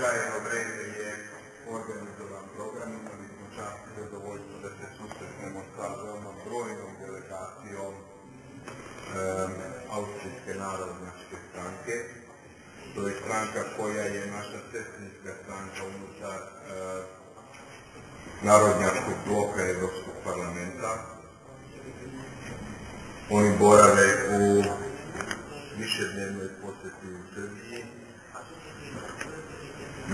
uobičajeno vrijeme je organizovan program. Imali smo čast i zadovoljstvo da se susretnemo sa veoma brojnom delegacijom Austrijske narodnjačke stranke. To je stranka koja je naša sestrinska stranka unutar narodnjačkog bloka Evropskog parlamenta. Oni borave u višednevnoj posjeti u Srbiji.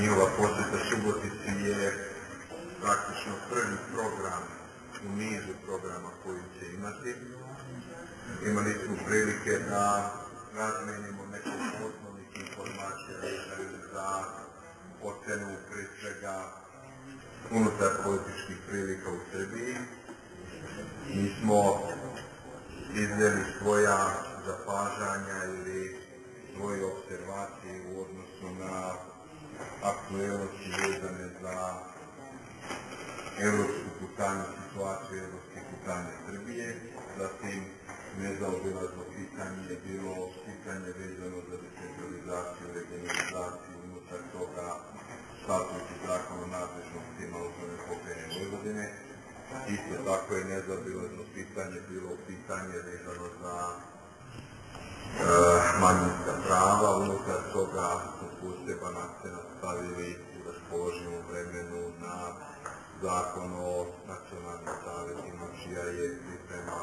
Njihova posjeta Subotici je praktično prvi program u nizu programa koji će imati. Imali smo prilike da razmenimo neke osnovnih informacija za ocenu pre svega unutar političkih prilika u Srbiji. Mi smo iznijeli svoja zapažanja ili svoje observacije u odnosu na aktuelnosti vezane za evropsku putanju, situaciju evropske putanje Srbije. Zatim nezaobilazno pitanje je bilo pitanje vezano za decentralizaciju, regionalizaciju unutar toga status i zakon o nadležnostima autonomne pokrajine Vojvodine. Isto tako je nezaobilazno pitanje bilo pitanje vezano za unutar toga su poseban akcent stavili u raspoloživom vremenu na zakon o nacionalnim savjetima, čija je priprema.